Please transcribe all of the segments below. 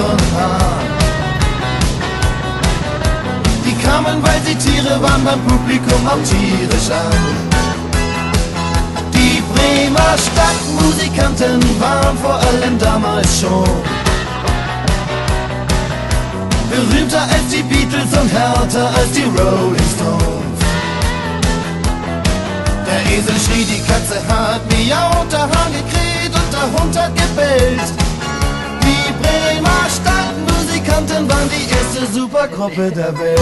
und Hahn. Die kamen, weil sie Tiere waren, beim Publikum auch tierisch an. Die Bremer Stadtmusikanten waren vor allem damals schon berühmter als die Beatles und härter als die Rolling Stones. Der Esel schrie, die Katze hat miaut, der Hahn gekräht und der Hund hat gebellt. Supergruppe der Welt.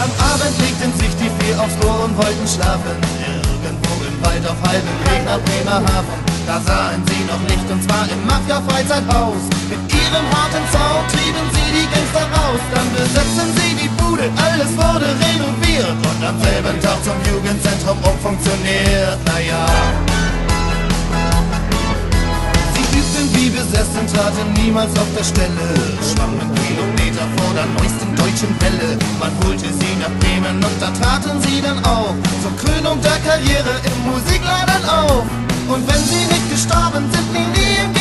Am Abend legten sich die vier aufs Ohr und wollten schlafen. Irgendwo im Wald auf halbem Weg nach Bremerhaven. Da sahen sie noch Licht und zwar im Mafia-Freizeithaus. Mit ihrem harten Sound trieben sie die Gangster raus. Dann besetzten sie die alles wurde renoviert. Und am selben Tag zum Jugendzentrum umfunktioniert. Naja. Sie übten wie besessen, traten niemals auf der Stelle. Schwammen Kilometer vor der neuesten deutschen Welle. Man holte sie nach Bremen und da traten sie dann auch zur Krönung der Karriere im Musikladen auf. Und wenn sie nicht gestorben sind, nie, nie im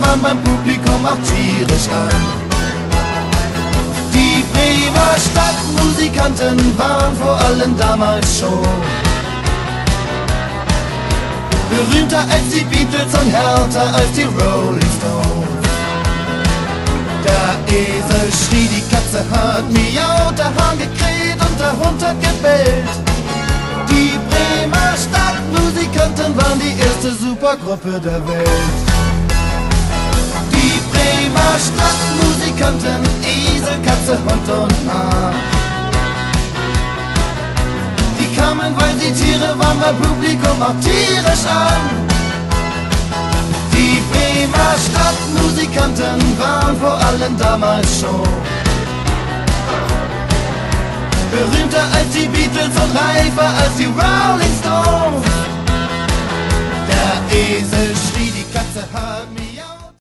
waren, beim Publikum auch tierisch an. Die Bremer Stadtmusikanten waren vor allem damals schon berühmter als die Beatles und härter als die Rolling Stones. Der Esel schrie, die Katze hat miaut, der Hahn gekräht und der Hund hat gebellt. Die Bremer Stadtmusikanten waren die erste Supergruppe der Welt. Stadtmusikanten, Esel, Katze, Hund und Hahn. Die kamen, weil sie Tiere waren, beim Publikum auch tierisch an. Die Bremer Stadtmusikanten waren vor allem damals schon berühmter als die Beatles und reifer als die Rolling Stones.